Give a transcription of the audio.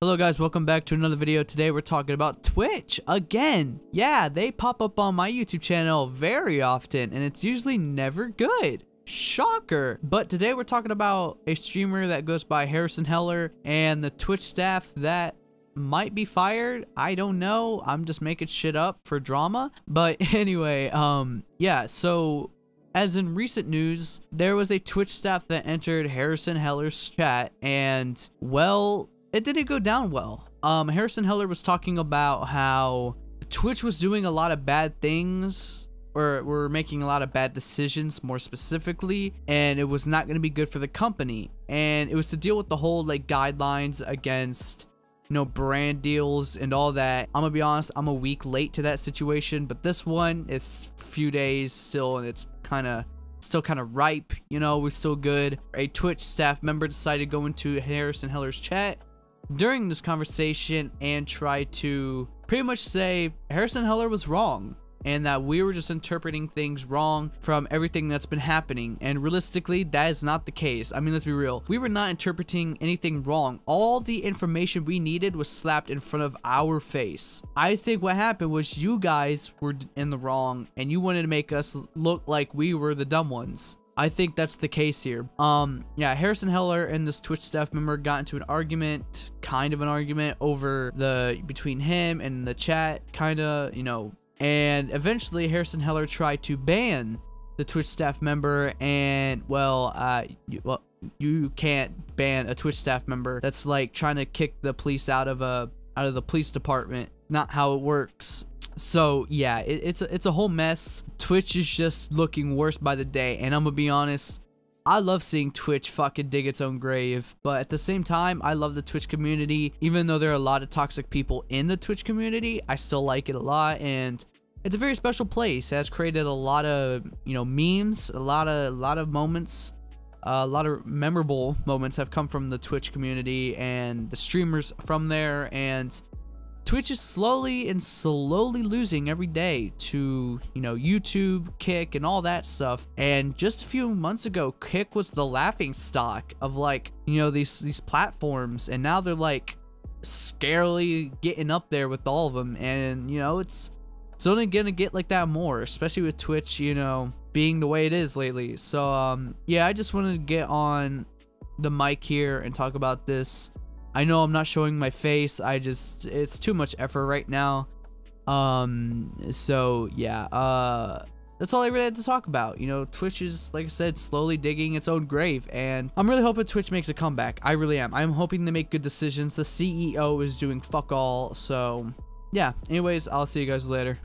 Hello guys, welcome back to another video. Today we're talking about Twitch again. Yeah, they pop up on my YouTube channel very often and it's usually never good. Shocker. But today we're talking about a streamer that goes by Harrison Heller and the Twitch staff that might be fired. I don't know. I'm just making shit up for drama. But anyway, um yeah, so as in recent news, there was a Twitch staff that entered Harrison Heller's chat and well, it didn't go down well. Um, Harrison Heller was talking about how Twitch was doing a lot of bad things or were making a lot of bad decisions more specifically and it was not going to be good for the company. And it was to deal with the whole like guidelines against you know brand deals and all that. I'm gonna be honest i'm a week late to that situation but this one is few days still and it's kind of still kind of ripe you know we're still good. A twitch staff member decided to go into harrison heller's chat during this conversation and try to pretty much say Harrison Heller was wrong and that we were just interpreting things wrong from everything that's been happening. And realistically, that is not the case. I mean, let's be real. We were not interpreting anything wrong. All the information we needed was slapped in front of our face. I think what happened was you guys were in the wrong and you wanted to make us look like we were the dumb ones. I think that's the case here. Um, yeah, Harrison Heller and this Twitch staff member got into an argument, kind of an argument over the between him and the chat, kind of, you know, and eventually Harrison Heller tried to ban the Twitch staff member, and well, uh, you, well, you can't ban a Twitch staff member. That's like trying to kick the police out of a out of the police department. Not how it works. So yeah, it, it's a, it's a whole mess. Twitch is just looking worse by the day, and I'm gonna be honest. I love seeing Twitch fucking dig its own grave, but at the same time, I love the Twitch community. Even though there are a lot of toxic people in the Twitch community, I still like it a lot, and it's a very special place. It has created a lot of you know memes, a lot of a lot of moments, uh, a lot of memorable moments have come from the Twitch community and the streamers from there, and Twitch is slowly and slowly losing every day to, you know, YouTube, Kick, and all that stuff. And just a few months ago, Kick was the laughing stock of like, you know, these these platforms, and now they're like scarily getting up there with all of them. And you know, it's it's only gonna get like that more, especially with Twitch, you know, being the way it is lately. So um, yeah, I just wanted to get on the mic here and talk about this I know I'm not showing my face. I just it's too much effort right now. Um so yeah, uh that's all I really had to talk about. You know, Twitch is, like I said, slowly digging its own grave, and I'm really hoping Twitch makes a comeback. I really am. I'm hoping they make good decisions. The CEO is doing fuck all, so yeah. Anyways, I'll see you guys later.